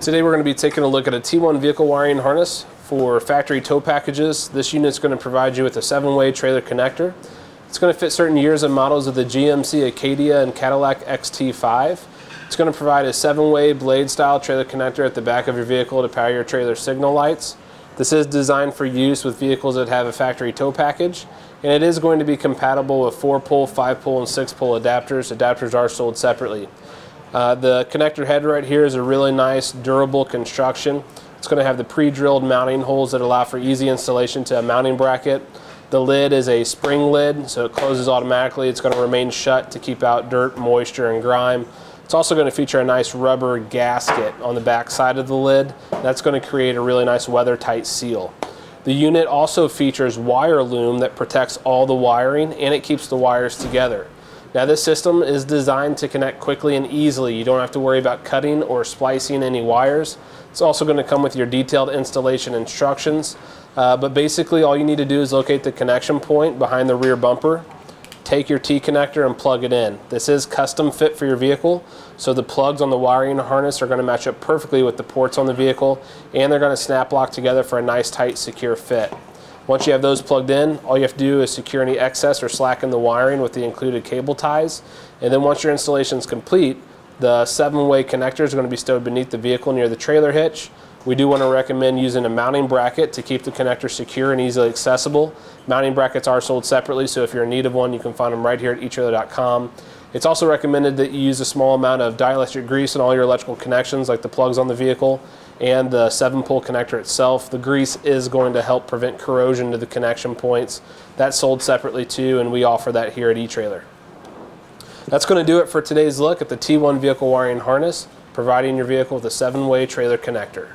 Today we're going to be taking a look at a T-One vehicle wiring harness for factory tow packages. This unit is going to provide you with a seven-way trailer connector. It's going to fit certain years and models of the GMC Acadia and Cadillac XT5. It's going to provide a seven-way blade style trailer connector at the back of your vehicle to power your trailer signal lights. This is designed for use with vehicles that have a factory tow package and it is going to be compatible with 4-pole, 5-pole, and 6-pole adapters. Adapters are sold separately. Uh, the connector head right here is a really nice durable construction. It's going to have the pre-drilled mounting holes that allow for easy installation to a mounting bracket. The lid is a spring lid, so it closes automatically. It's going to remain shut to keep out dirt, moisture, and grime. It's also going to feature a nice rubber gasket on the back side of the lid. That's going to create a really nice weather-tight seal. The unit also features wire loom that protects all the wiring and it keeps the wires together. Now this system is designed to connect quickly and easily. You don't have to worry about cutting or splicing any wires. It's also going to come with your detailed installation instructions. Uh, but basically all you need to do is locate the connection point behind the rear bumper, take your T-connector and plug it in. This is custom fit for your vehicle, so the plugs on the wiring harness are going to match up perfectly with the ports on the vehicle, and they're going to snap lock together for a nice, tight, secure fit. Once you have those plugged in, all you have to do is secure any excess or slack in the wiring with the included cable ties. And then once your installation is complete, the seven-way connectors are going to be stowed beneath the vehicle near the trailer hitch. We do want to recommend using a mounting bracket to keep the connector secure and easily accessible. Mounting brackets are sold separately, so if you're in need of one, you can find them right here at eTrailer.com. It's also recommended that you use a small amount of dielectric grease in all your electrical connections, like the plugs on the vehicle and the 7-pole connector itself. The grease is going to help prevent corrosion to the connection points. That's sold separately too, and we offer that here at eTrailer. That's going to do it for today's look at the T-One vehicle wiring harness, providing your vehicle with a 7-way trailer connector.